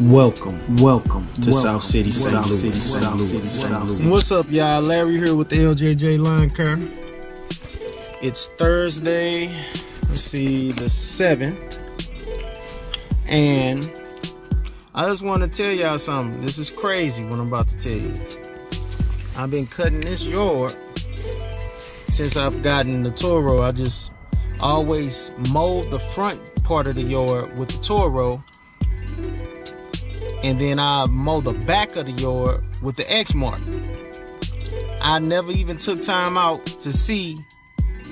Welcome, welcome to South City, South City, South City, South City. What's up, y'all? Larry here with the LJJ Lawn Care. It's Thursday, let's see, the 7th. And I just want to tell y'all something. This is crazy what I'm about to tell you. I've been cutting this yard since I've gotten the Toro. I just always mowed the front part of the yard with the Toro and then I mow the back of the yard with the Exmark. I never even took time out to see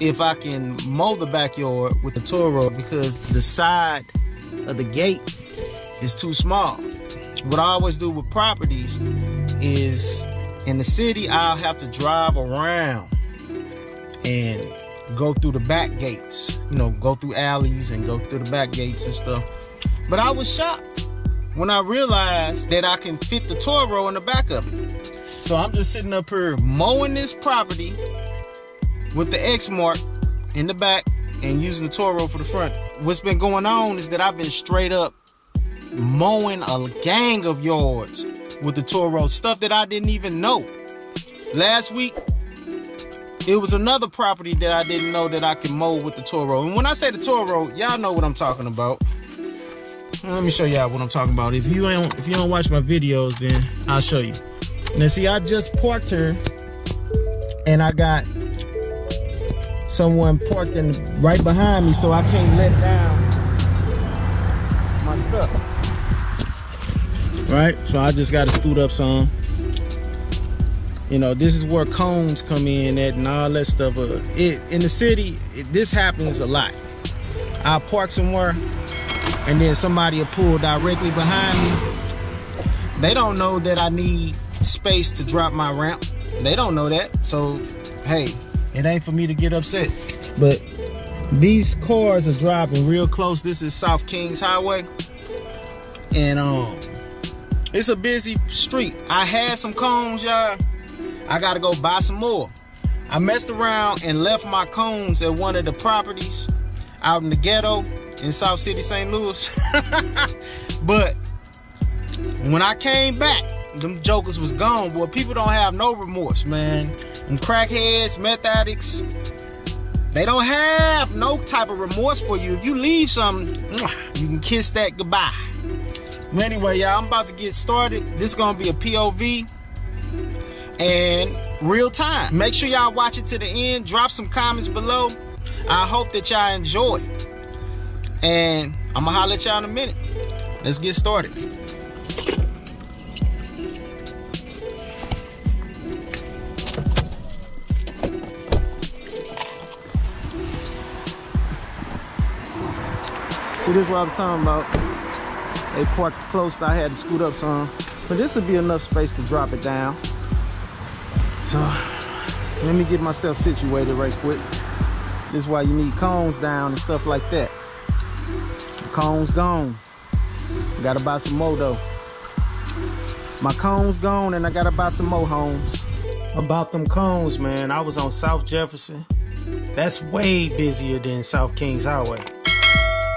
if I can mow the backyard with the Toro because the side of the gate is too small. What I always do with properties is in the city, I'll have to drive around and go through the back gates, you know, go through alleys and go through the back gates and stuff. But I was shocked when I realized that I can fit the Toro in the back of it. So I'm just sitting up here mowing this property with the Exmark in the back and using the Toro for the front. What's been going on is that I've been straight up mowing a gang of yards with the Toro, stuff that I didn't even know. Last week, it was another property that I didn't know that I could mow with the Toro. And when I say the Toro, y'all know what I'm talking about. Let me show y'all what I'm talking about. If you ain't if you don't watch my videos, then I'll show you. Now see, I just parked her and I got someone parked in right behind me, so I can't let down my stuff. Right? So I just gotta scoot up some. You know, this is where cones come in at and all that stuff. Uh, it in the city, it, this happens a lot. I park somewhere and then somebody will pull directly behind me. They don't know that I need space to drop my ramp. They don't know that. So, hey, it ain't for me to get upset. But these cars are driving real close. This is South Kings Highway. And um it's a busy street. I had some cones, y'all. I gotta go buy some more. I messed around and left my cones at one of the properties out in the ghetto in South City, St. Louis. but when I came back, them jokers was gone. Boy, people don't have no remorse, man. Them crackheads, meth addicts, they don't have no type of remorse for you. If you leave something, you can kiss that goodbye. But anyway, y'all, I'm about to get started. This is gonna be a POV and real time. Make sure y'all watch it to the end. Drop some comments below. I hope that y'all enjoy. And I'm gonna holler at y'all in a minute. Let's get started. See, this is what I was talking about. They parked close, I had to scoot up some. But this would be enough space to drop it down. So, let me get myself situated right quick. This is why you need cones down and stuff like that. The cones gone. Gotta buy some more though. My cones gone and I gotta buy some more homes. About them cones, man, I was on South Jefferson. That's way busier than South Kings Highway.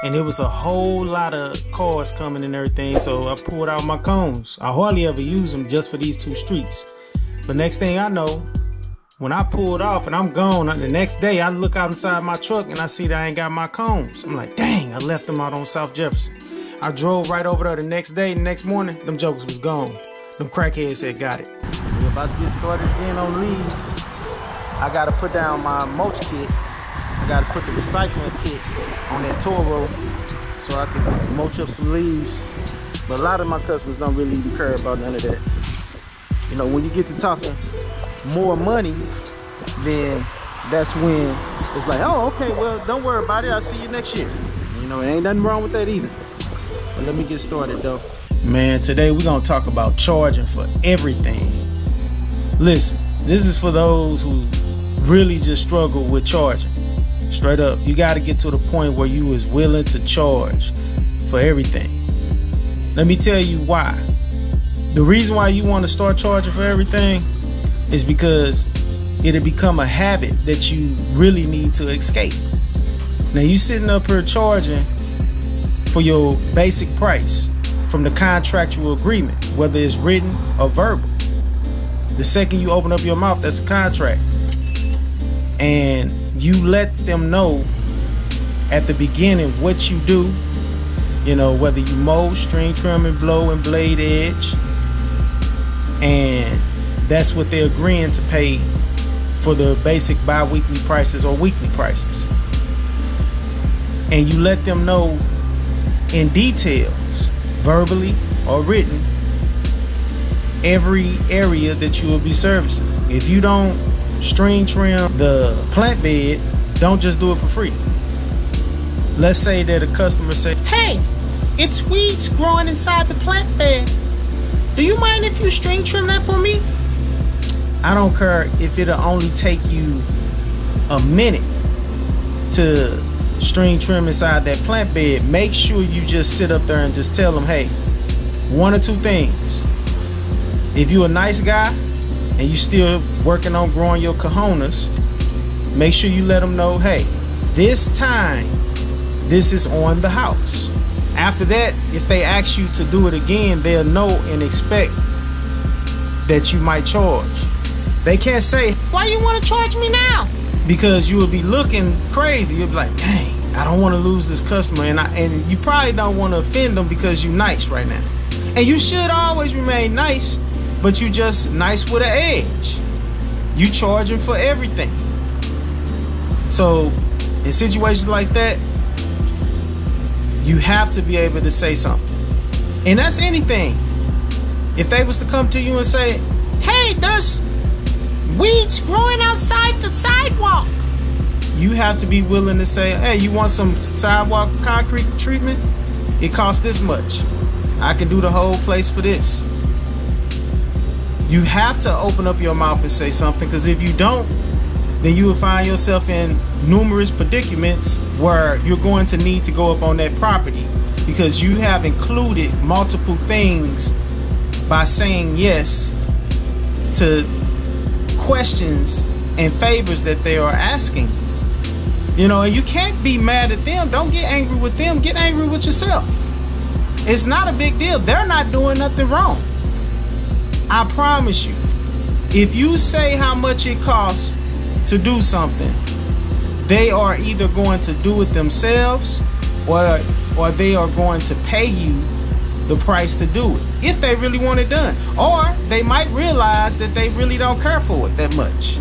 And it was a whole lot of cars coming and everything, so I pulled out my cones. I hardly ever use them just for these two streets. But next thing I know, when I pulled off and I'm gone, the next day I look outside my truck and I see that I ain't got my cones. I'm like, dang, I left them out on South Jefferson. I drove right over there the next day, the next morning, them jokers was gone. Them crackheads had got it. We're about to get started again on leaves. I gotta put down my mulch kit. I gotta put the recycling kit on that Toro so I can mulch up some leaves. But a lot of my customers don't really even care about none of that. You know, when you get to talking more money, then that's when it's like, oh, okay, well, don't worry about it. I'll see you next year. You know, it ain't nothing wrong with that either. But let me get started though. Man, today we're gonna talk about charging for everything. Listen, this is for those who really just struggle with charging. Straight up, you gotta get to the point where you is willing to charge for everything. Let me tell you why. The reason why you want to start charging for everything is because it'll become a habit that you really need to escape. Now you sitting up here charging for your basic price. from the contractual agreement, whether it's written or verbal. The second you open up your mouth, that's a contract. And you let them know at the beginning what you do, you know, whether you mow, string trim, and blow and blade edge. And that's what they're agreeing to pay for the basic bi-weekly prices or weekly prices. And you let them know in details, verbally or written, every area that you will be servicing. If you don't string trim the plant bed, don't just do it for free. Let's say that a customer said, Hey, it's weeds growing inside the plant bed. Do you mind if you string trim that for me? I don't care if it'll only take you a minute to string trim inside that plant bed. Make sure you just sit up there and just tell them, hey, one or two things. If you're a nice guy and you're still working on growing your cojones, make sure you let them know, hey, this time, this is on the house. After that, if they ask you to do it again, they'll know and expect that you might charge. They can't say, why you want to charge me now? Because you will be looking crazy. You'll be like, dang, I don't want to lose this customer. And, I, and you probably don't want to offend them because you're nice right now. And you should always remain nice, but you just nice with an edge. You charging for everything. So in situations like that, you have to be able to say something. And that's anything. If they was to come to you and say, hey, there's Weeds growing outside the sidewalk. You have to be willing to say, hey, you want some sidewalk concrete treatment? It costs this much. I can do the whole place for this. You have to open up your mouth and say something because if you don't, then you will find yourself in numerous predicaments where you're going to need to go up on that property because you have included multiple things by saying yes to questions and favors that they are asking. You know, you can't be mad at them. Don't get angry with them. Get angry with yourself. It's not a big deal. They're not doing nothing wrong. I promise you. If you say how much it costs to do something, they are either going to do it themselves or or they are going to pay you the price to do it if they really want it done. Or they might realize that they really don't care for it that much.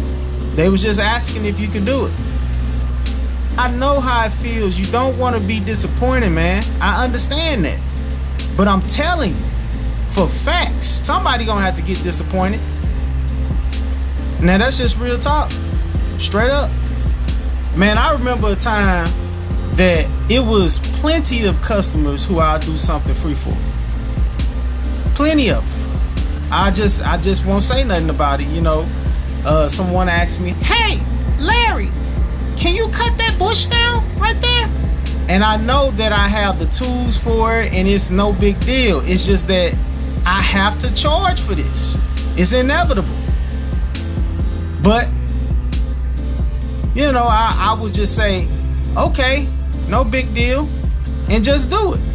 They was just asking if you could do it. I know how it feels. You don't want to be disappointed man. I understand that. But i'm telling you for facts somebody gonna have to get disappointed. Now that's just real talk. Straight up. Man i remember a time that it was plenty of customers who I'll do something free for. Plenty of them. I just I just won't say nothing about it, you know. Uh, someone asked me, "Hey, Larry, can you cut that bush down right there?" And I know that I have the tools for it, and it's no big deal. It's just that I have to charge for this. It's inevitable. But you know, I, I would just say, okay, no big deal, and just do it.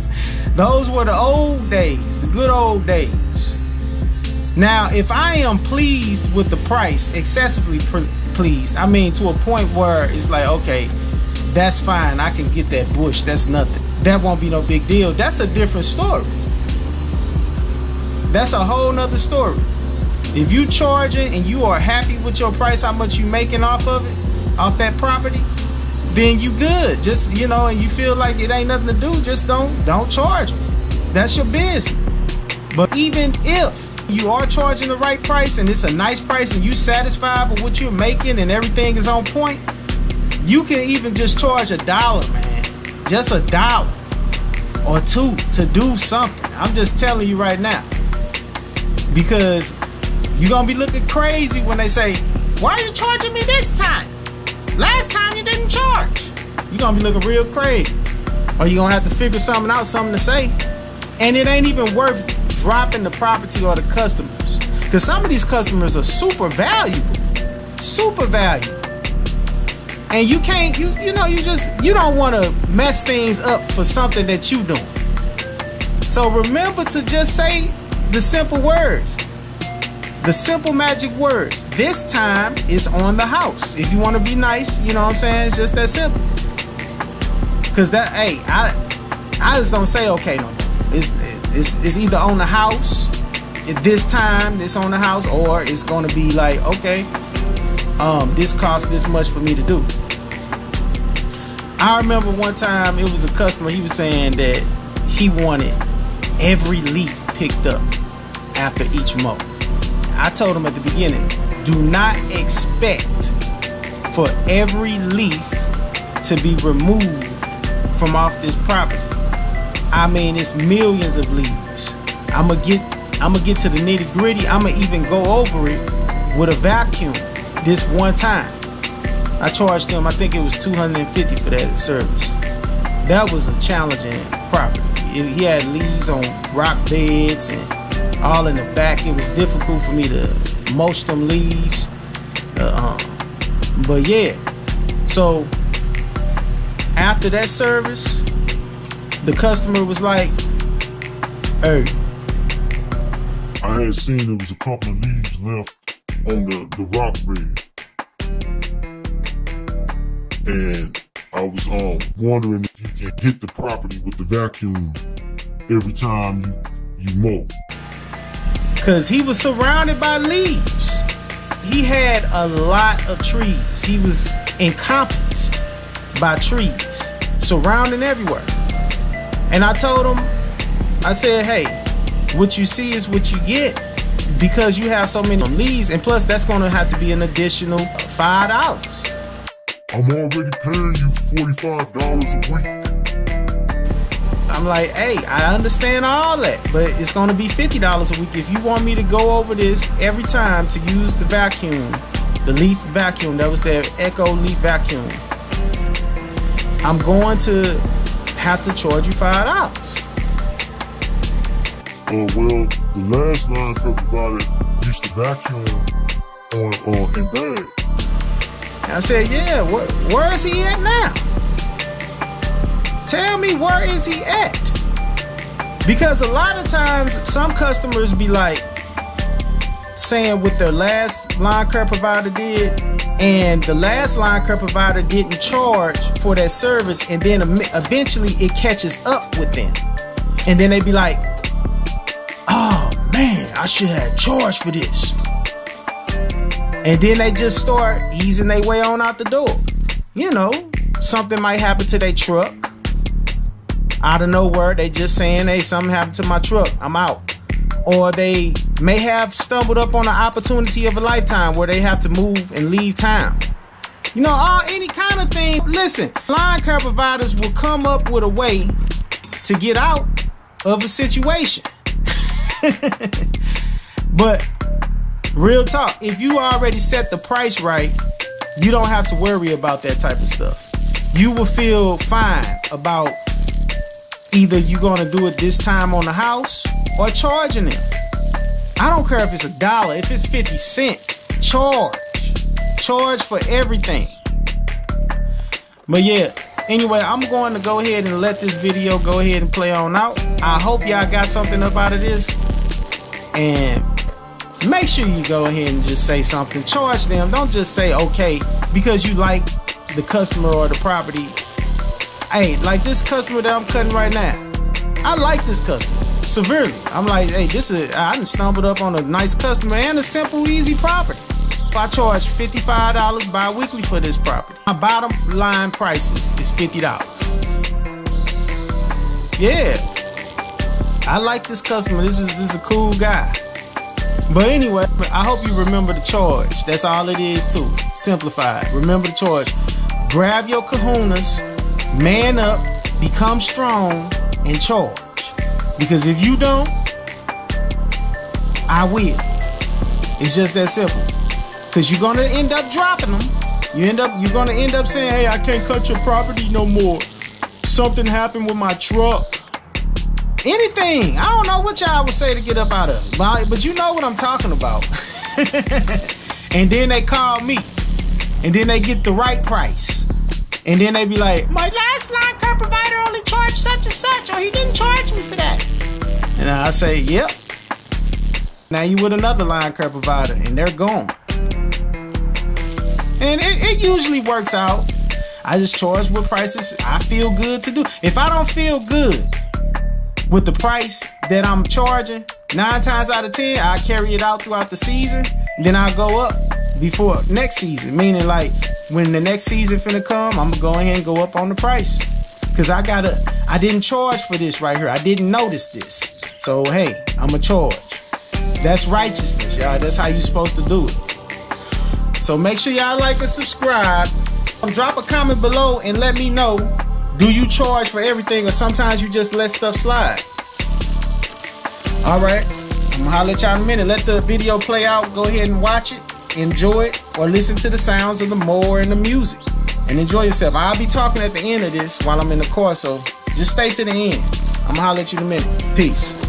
Those were the old days, the good old days. Now, if I am pleased with the price, excessively pleased, I mean to a point where it's like, okay, that's fine, I can get that bush, that's nothing. That won't be no big deal. That's a different story. That's a whole nother story. If you charge it and you are happy with your price, how much you making off of it, off that property, then you good. Just you know, and you feel like it ain't nothing to do, just don't don't charge. That's your business. But even if you are charging the right price and it's a nice price and you satisfied with what you're making and everything is on point, you can even just charge a dollar, man. Just a dollar or two to do something. I'm just telling you right now. Because you're gonna be looking crazy when they say, Why are you charging me this time? Last time you didn't charge. You're gonna be looking real crazy. Or you're gonna have to figure something out, something to say. And it ain't even worth dropping the property or the customers. Because some of these customers are super valuable. Super valuable. And you can't, you you know, you just you don't want to mess things up for something that you doing. So remember to just say the simple words. The simple magic words. This time is on the house. If you want to be nice, you know what I'm saying? It's just that simple. Cause that hey, I I just don't say okay no more. It's it's it's either on the house at this time it's on the house or it's gonna be like okay um this costs this much for me to do i remember one time it was a customer he was saying that he wanted every leaf picked up after each mow i told him at the beginning do not expect for every leaf to be removed from off this property i mean it's millions of leaves i'm gonna get I'm gonna get to the nitty gritty. I'm gonna even go over it with a vacuum this one time. I charged him, I think it was 250 for that service. That was a challenging property. It, he had leaves on rock beds and all in the back. It was difficult for me to mulch them leaves. Uh, um, but yeah, so after that service, the customer was like, hey, I had seen there was a couple of leaves left on the, the rock bed. And I was um wondering if you can hit the property with the vacuum every time you, you mow. Cause he was surrounded by leaves. He had a lot of trees. He was encompassed by trees, surrounding everywhere. And I told him, I said, hey, what you see is what you get because you have so many leaves. and plus that's going to have to be an additional five dollars i'm already paying you 45 dollars a week i'm like hey i understand all that but it's going to be 50 dollars a week if you want me to go over this every time to use the vacuum the leaf vacuum. That was their Echo leaf vacuum. I'm going to have to charge you five dollars. Uh, well, the last line provider used to vacuum on on. In bed. I said, yeah, wh where is he at now? Tell me where is he at? Because a lot of times some customers be like saying what their last lawn care provider did and the last lawn care provider didn't charge for that service and then eventually it catches up with them. And then they be like, oh man, I should have charged for this. And then they just start easing their way on out the door. You know, something might happen to their truck. Out of nowhere, they just saying, hey, something happened to my truck. I'm out. Or they may have stumbled up on an opportunity of a lifetime where they have to move and leave town. You know, all any kind of thing. Listen, lawn care providers will come up with a way to get out of a situation. but real talk, if you already set the price right, you don't have to worry about that type of stuff. You will feel fine about either you're gonna do it this time on the house or charging them. I don't care if it's a dollar, if it's 50 cent, charge. Charge for everything. But yeah, anyway, I'm going to go ahead and let this video go ahead and play on out. I hope y'all got something up out of this. And make sure you go ahead and just say something. Charge them. Don't just say okay because you like the customer or the property. Hey, like this customer that I'm cutting right now. I like this customer severely. I'm like, hey, this is I done stumbled up on a nice customer and a simple, easy property. I charge $55 bi-weekly for this property. My bottom line prices is $50. Yeah, I like this customer. This is this is a cool guy. But anyway, I hope you remember the charge. That's all it is too. Simplified. Remember the charge. Grab your kahunas, man up, become strong, and charge. Because if you don't, I will. It's just that simple. Because you're gonna end up dropping them. You end up you're gonna end up saying, hey, I can't cut your property no more. Something happened with my truck. Anything. I don't know what y'all would say to get up out of it. But, but you know what I'm talking about. and then they call me. And then they get the right price. And then they be like, my last lawn care provider only charged such and such, or he didn't charge me for that. And I say, yep. Now you with another lawn care provider, and they're gone. And it, it usually works out. I just charge what prices I feel good to do. If I don't feel good with the price that I'm charging, nine times out of ten, I carry it out throughout the season. Then I go up before next season. Meaning like when the next season finna come, I'm gonna go ahead and go up on the price. Cause I gotta I didn't charge for this right here. I didn't notice this. So hey, I'm a charge. That's righteousness, y'all. That's how you supposed to do it. So make sure y'all like and subscribe. Drop a comment below and let me know. Do you charge for everything or sometimes you just let stuff slide? Alright. I'm gonna holler at y'all in a minute. Let the video play out. Go ahead and watch it, enjoy it, or listen to the sounds of the mower and the music. And enjoy yourself. I'll be talking at the end of this while I'm in the car, so just stay to the end. I'm gonna holler at you in a minute. Peace.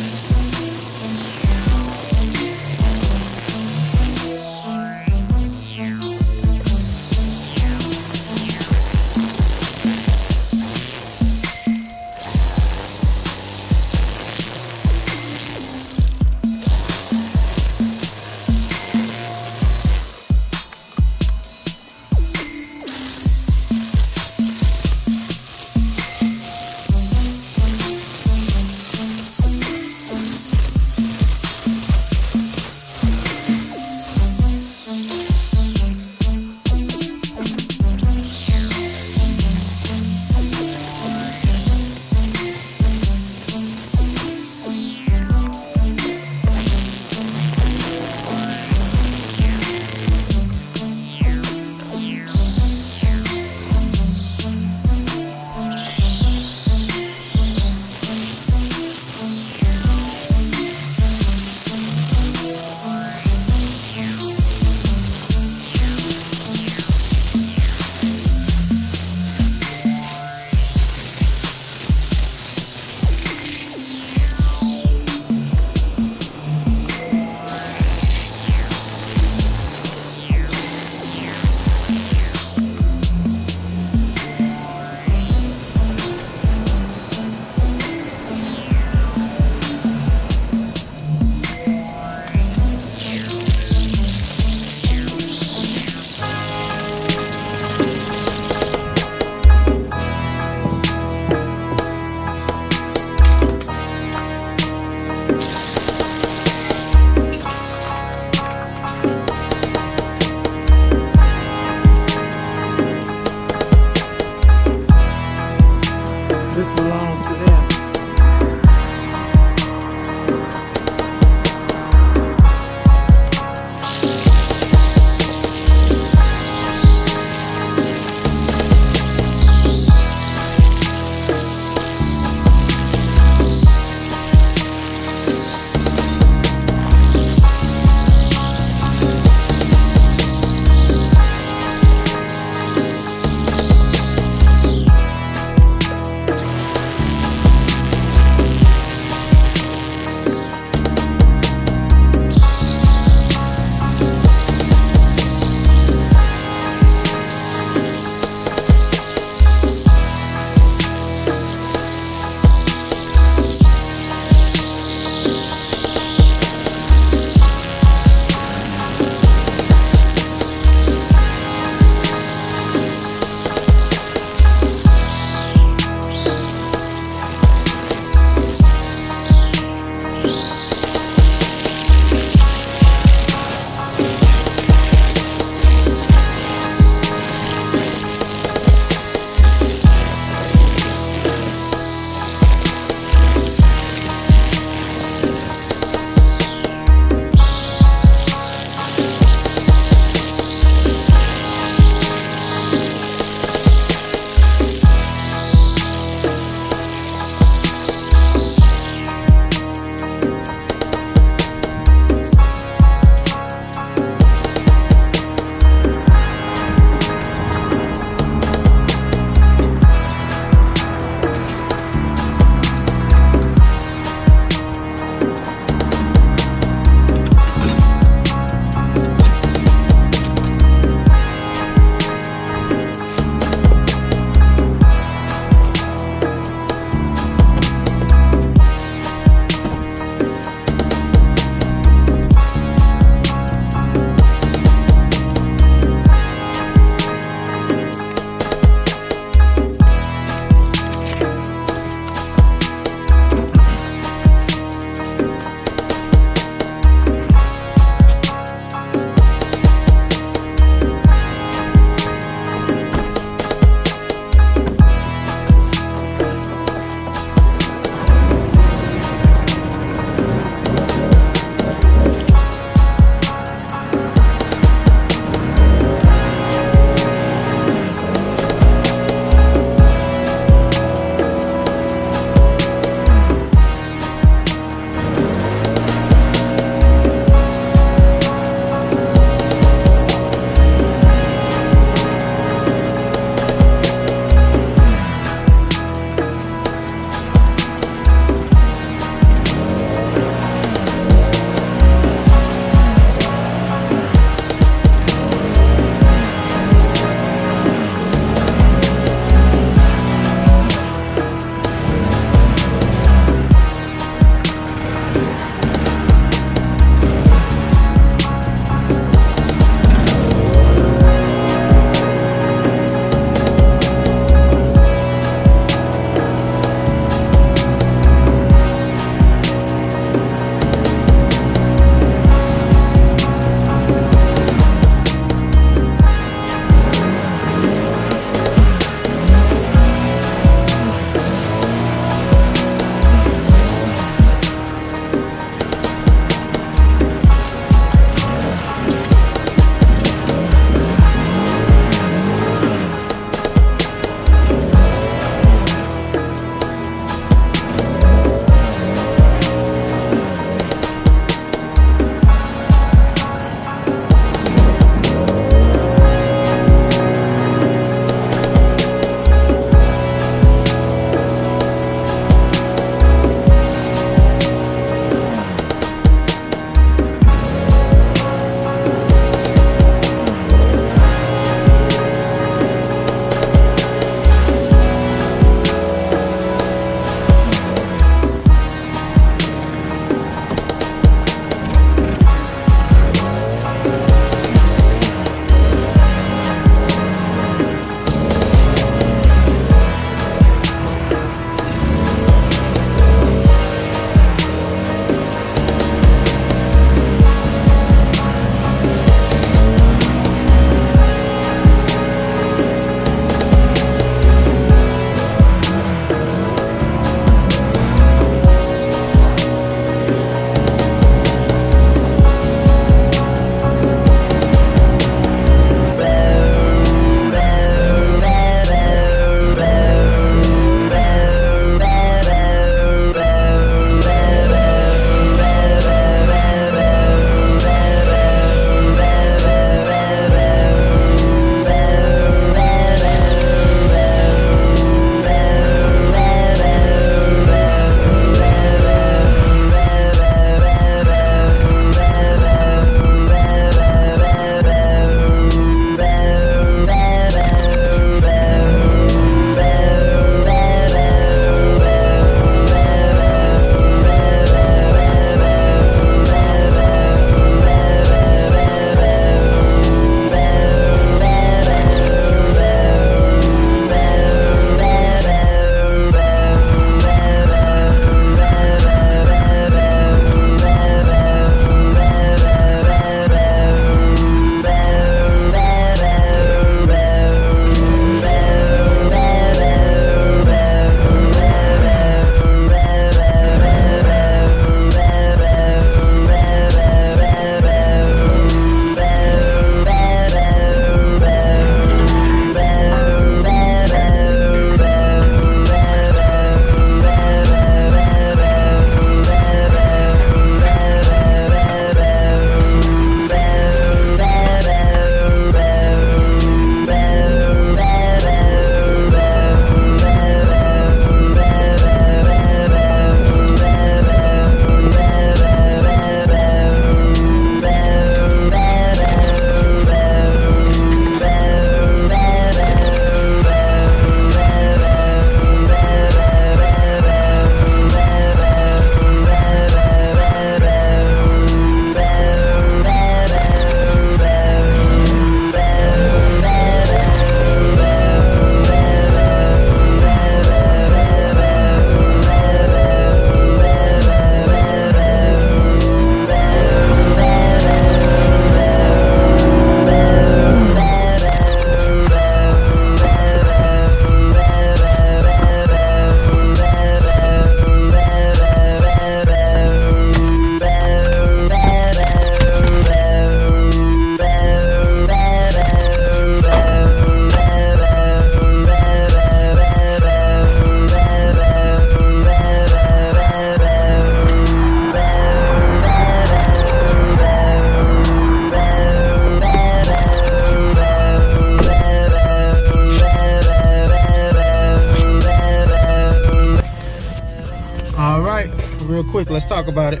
Quick. Let's talk about it.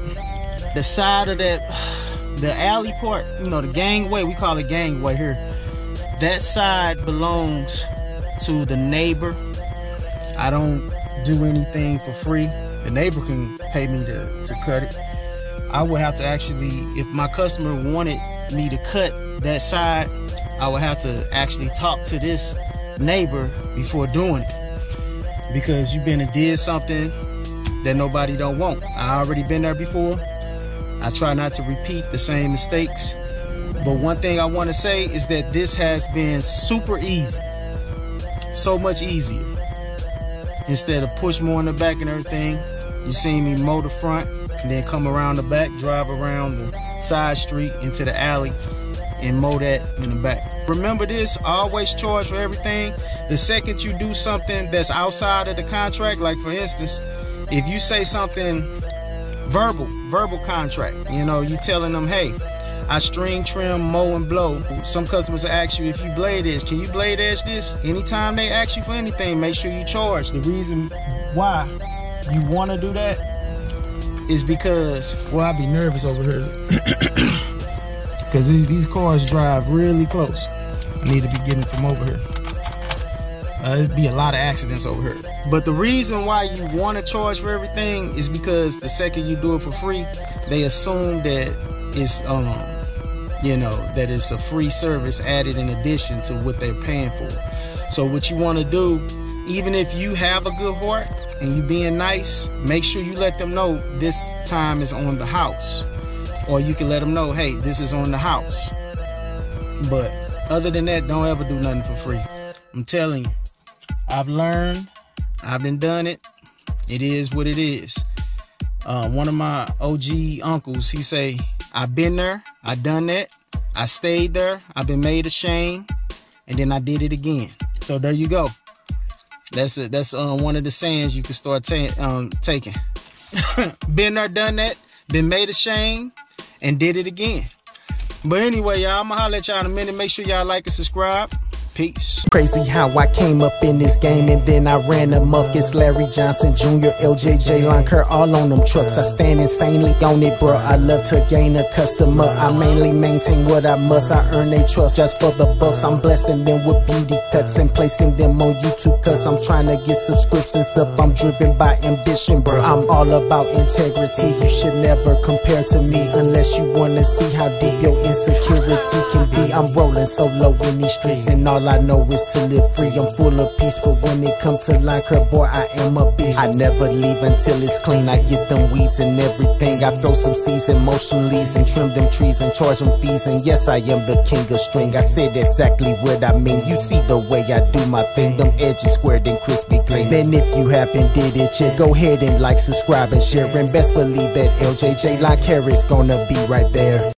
The side of that, the alley part, you know, the gangway, we call it gangway here. That side belongs to the neighbor. I don't do anything for free. The neighbor can pay me to, to cut it. I would have to actually, if my customer wanted me to cut that side, I would have to actually talk to this neighbor before doing it. Because you've been and did something that nobody don't want. I already been there before. I try not to repeat the same mistakes. But one thing I want to say is that this has been super easy. So much easier. Instead of push more in the back and everything, you see me mow the front, and then come around the back, drive around the side street into the alley, and mow that in the back. Remember this, always charge for everything. The second you do something that's outside of the contract, like for instance, if you say something verbal, verbal contract, you know, you telling them, hey, I string, trim, mow, and blow. Some customers ask you if you blade edge. Can you blade edge this? Anytime they ask you for anything, make sure you charge. The reason why you want to do that is because, well, I'd be nervous over here. Because these, these cars drive really close. I need to be getting from over here. Uh, it'd be a lot of accidents over here. But the reason why you want to charge for everything is because the second you do it for free, they assume that it's um you know that it's a free service added in addition to what they're paying for. So what you want to do, even if you have a good heart and you being nice, make sure you let them know this time is on the house or you can let them know, hey, this is on the house. But other than that, don't ever do nothing for free. I'm telling you, I've learned, I've been done it. It is what it is. Uh, one of my OG uncles, he say, I've been there, I done that, I stayed there, I've been made ashamed, and then I did it again. So there you go. That's a, that's uh, one of the sayings you can start ta um, taking. been there, done that, been made ashamed, and did it again. But anyway, y'all, I'm gonna holler at y'all in a minute. Make sure y'all like and subscribe. Peace. Crazy how I came up in this game and then I ran amok. It's Larry Johnson Jr., LJJ Care, all on them trucks. I stand insanely on it, bro. I love to gain a customer. I mainly maintain what I must. I earn their trust just for the bucks. I'm blessing them with beauty cuts and placing them on YouTube cause I'm trying to get subscriptions up. I'm driven by ambition, bro. I'm all about integrity. You should never compare to me unless you wanna see how deep your insecurity can be. I'm rolling so low in these streets and all all I know is to live free. I'm full of peace, but when it comes to lawn care, boy, I am a beast. I never leave until it's clean. I get them weeds and everything. I throw some seeds and motion leaves and trim them trees and charge them fees. And yes, I am the king of string. I said exactly what I mean. You see the way I do my thing. Them edges squared and crispy clean. Then if you haven't did it yet, go ahead and like, subscribe, and share. And best believe that LJJ Lawn Care's gonna be right there.